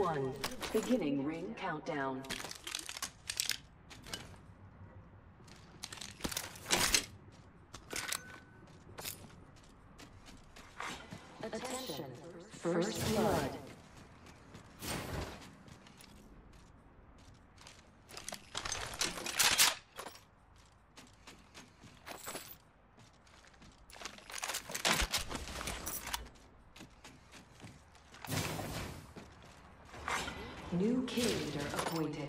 one. Beginning ring countdown. Attention. First blood. New kill leader appointed.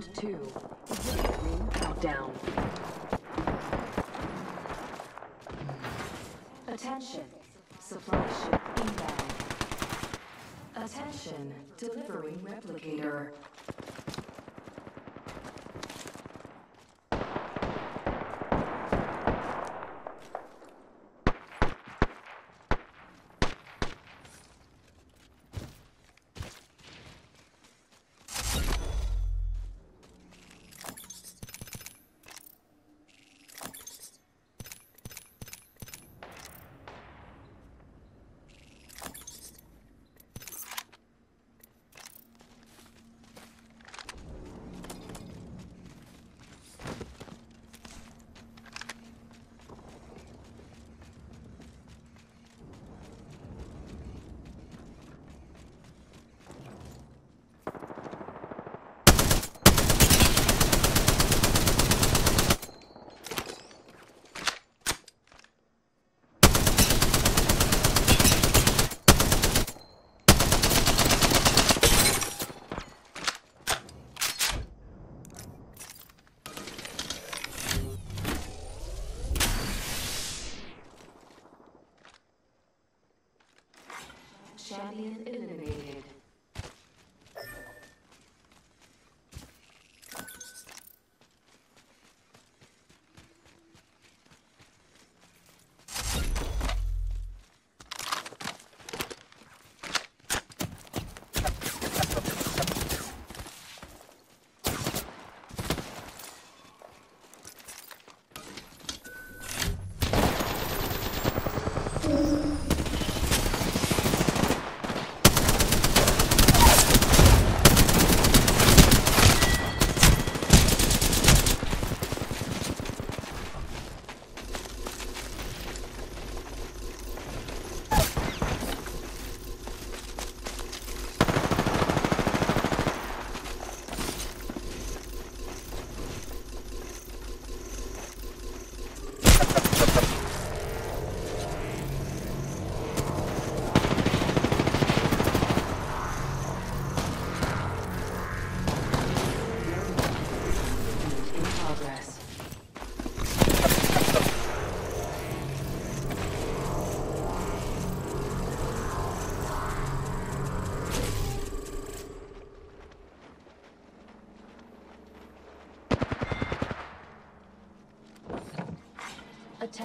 Round two. Countdown. Attention. Supply ship inbound. Attention. Delivering replicator.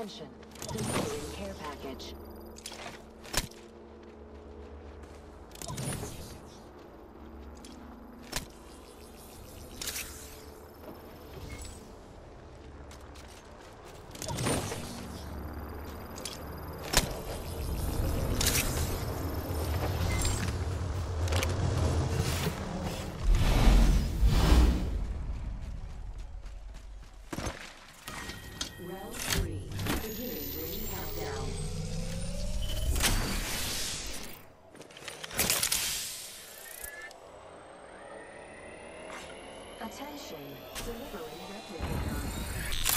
Attention, delivering care package. Round three, beginning ring countdown. Attention, delivering replicator.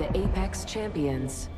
The Apex Champions.